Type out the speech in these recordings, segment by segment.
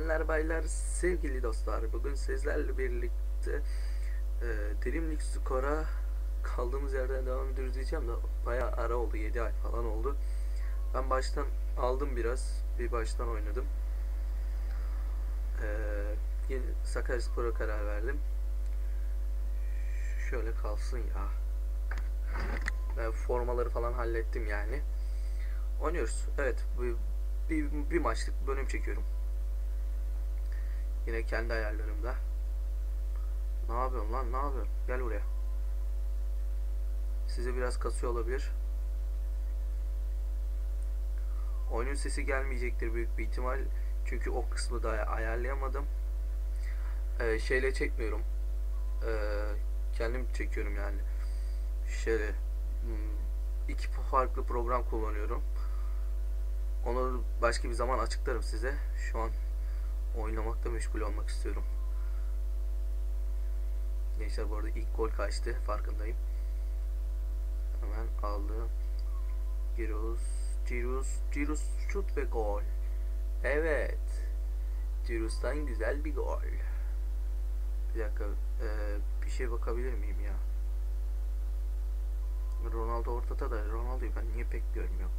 Bayanlar baylar sevgili dostlar bugün sizlerle birlikte e, Dream Score'a kaldığımız yerden devam ediyoruz diyeceğim de baya ara oldu 7 ay falan oldu. Ben baştan aldım biraz bir baştan oynadım. E, yine Sakaryaspor'a karar verdim. Şöyle kalsın ya. Ben formaları falan hallettim yani. Oynuyoruz. Evet bir, bir, bir maçlık bölüm çekiyorum. Yine kendi ayarlarımda. Ne yapıyorsun lan? Ne yapıyorsun? Gel buraya. Size biraz kasıyor olabilir. Oyunun sesi gelmeyecektir büyük bir ihtimal. Çünkü o kısmı da ayarlayamadım. Ee, şeyle çekmiyorum. Ee, kendim çekiyorum yani. Şöyle hmm, iki farklı program kullanıyorum. Onu başka bir zaman açıklarım size. Şu an oynamakta meşgul olmak istiyorum. Gençler bu arada ilk gol kaçtı farkındayım. Hemen aldım. Girus, Girus, Girus şut ve gol. Evet. Girus'tan güzel bir gol. Bir dakika, ee, bir şey bakabilir miyim ya? Ronaldo ortada da Ronaldo'yu ben niye pek görmüyorum.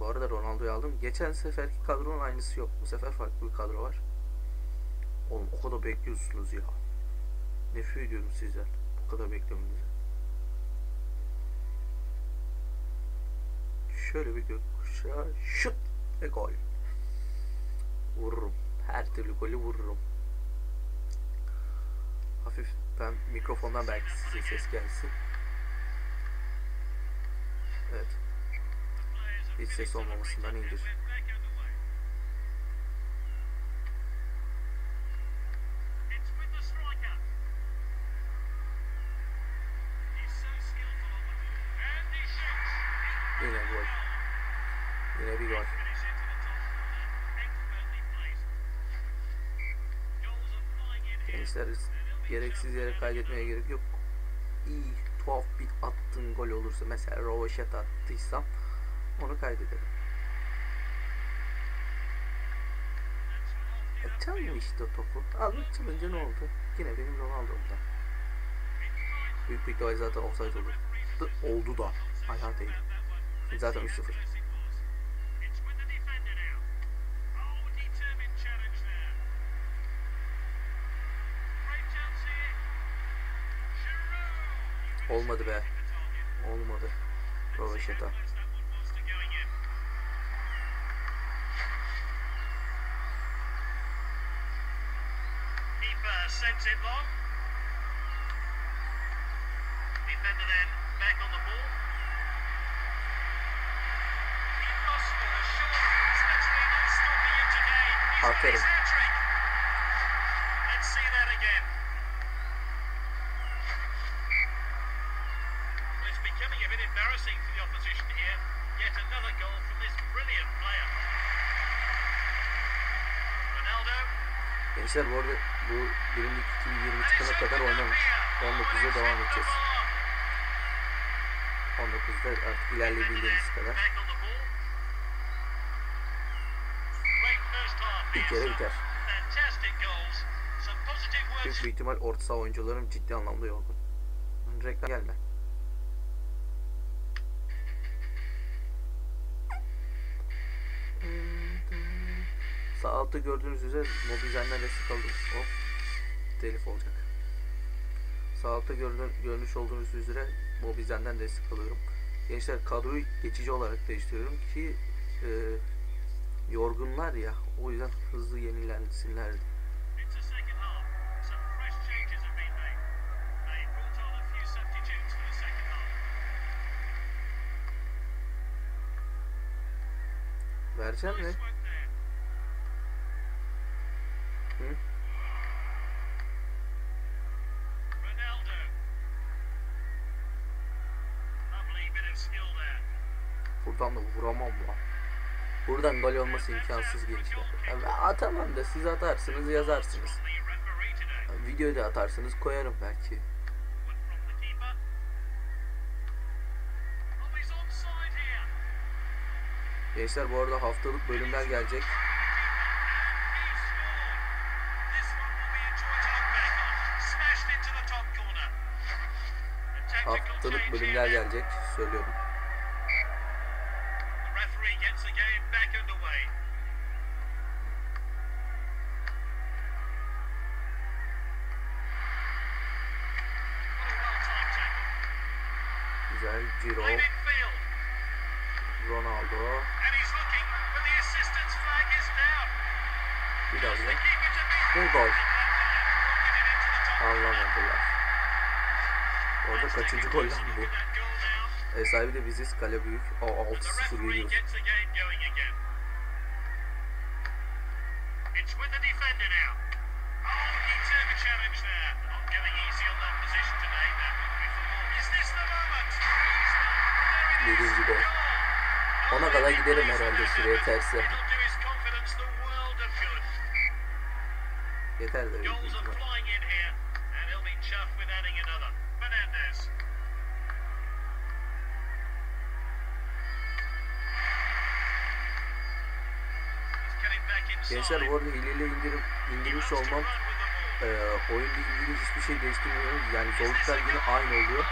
Bu arada Ronaldo'yu aldım. Geçen seferki kadronun aynısı yok. Bu sefer farklı bir kadro var. Oğlum o kadar bekliyorsunuz ya. Nefret ediyorum sizden. Bu kadar beklemenizden. Şöyle bir gökkuşağı şut ve gol. Vururum. Her türlü golü vururum. Hafif ben mikrofondan belki size ses gelsin. Evet. Hiç ses olmamasından iyidir. Yine gol. Yine bir gol. Gençler gereksiz yere kaydetmeye gerek yok. İyi tuhaf bir attığın gol olursa mesela Rovaşet attıysam onu kaydedelim. Çalma işte topu. Al çalınca ne oldu? Yine benim Ronaldo'mda. Büyük bir ihtimal zaten offside olur. Oldu da. Ayağı değil. Zaten 3-0. Olmadı be. Olmadı. Rovaşeta. Keeper sends it long. Defender then back on the ball. He must score, surely. It's literally not stopping him today. He's got Gençler bu arada bu birimlik 2020 çıkana kadar oynamış. 19'da devam edeceğiz. 19'da artık ilerleyebildiğimiz kadar. Bir kere biter. Büyük bir ihtimal orta saha oyuncularım ciddi anlamda yorgun. Reklam gelme. Altta gördüğünüz üzere mobilizenden destek aldım. O telif olacak. Sağ altta gördüğün, görmüş olduğunuz üzere mobilizenden destek alıyorum. Gençler kadroyu geçici olarak değiştiriyorum ki e, yorgunlar ya o yüzden hızlı yenilensinler. Vereceğim mi? Buradan da vuramam lan. Buradan gol olması imkansız gençler. Yani atamam da siz atarsınız yazarsınız. Today. Videoyu da atarsınız koyarım belki. Gençler bu arada haftalık bölümler gelecek. Haftalık bölümler gelecek söylüyorum. Güzel Ciro. Ronaldo. And he's looking, but the assistant's flag is down. Bir Does the daha keeper to beat Ve gol. Anlamadılar. Orada kaçıncı gol lan bu? Ev sahibi de biziz kale büyük. O The 6-0 referee yeniyoruz. gets the game going again. It's with the defender Gençler bu arada hileyle indirim, indirmiş olmam e, oyunda ilgili hiçbir şey değiştirmiyor. Yani zorluklar yine aynı oluyor.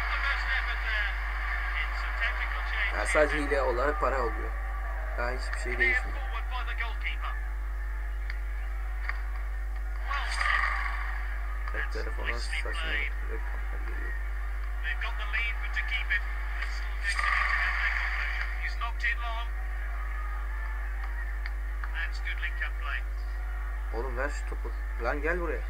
Yani sadece hile olarak para oluyor. Daha hiçbir şey değişmiyor. Tek telefona saçma reklamlar geliyor. Oğlum ver şu topu. Lan gel buraya.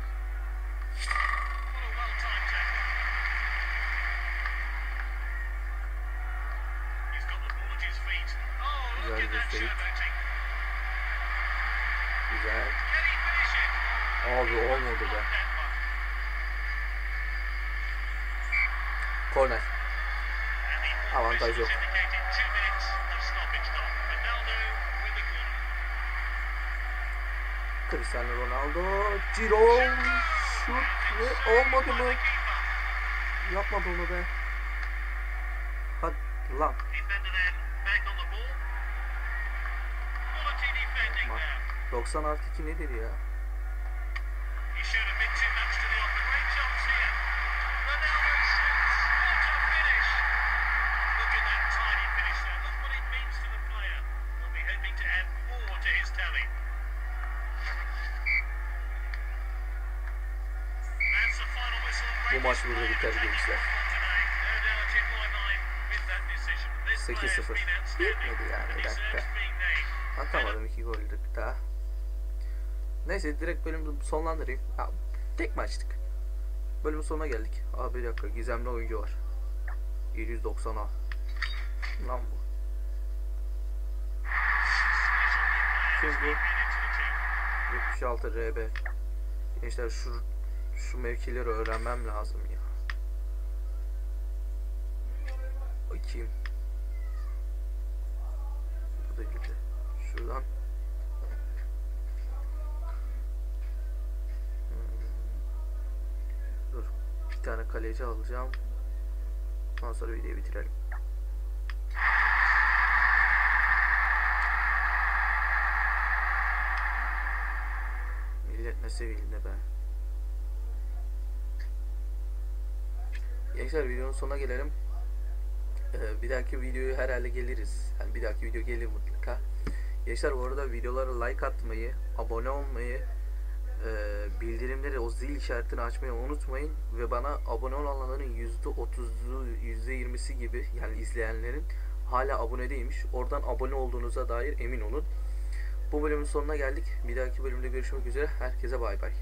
Güzel gösterip. Güzel. Abi olmadı be. Korner. Avantaj yok. Cristiano Ronaldo. Ciro. Şut ve olmadı mı? Yapmadı onu be. Hadi lan. Bak. there. 90 artı 2 nedir ya? Burada biter gençler. 8-0. Bitmedi yani bir dakika. Atamadım iki gollük daha. Neyse direkt bölümü sonlandırayım. Ha, tek maçtık. Bölümün sonuna geldik. Abi bir dakika gizemli oyuncu var. 790 A. Lan bu. Bu? 76 RB. Gençler şu şu mevkileri öğrenmem lazım ya. Bakayım. Bu da gitti. Şuradan. Hmm. Dur. Bir tane kaleci alacağım. Ondan sonra videoyu bitirelim. Millet ne sevildi be. Gençler videonun sonuna gelelim. Ee, bir dahaki videoyu herhalde geliriz. Yani bir dahaki video gelir mutlaka. Gençler bu arada videolara like atmayı, abone olmayı, e, bildirimleri, o zil işaretini açmayı unutmayın. Ve bana abone olanların %30'u, %20'si gibi yani izleyenlerin hala abone değilmiş. Oradan abone olduğunuza dair emin olun. Bu bölümün sonuna geldik. Bir dahaki bölümde görüşmek üzere. Herkese bay bay.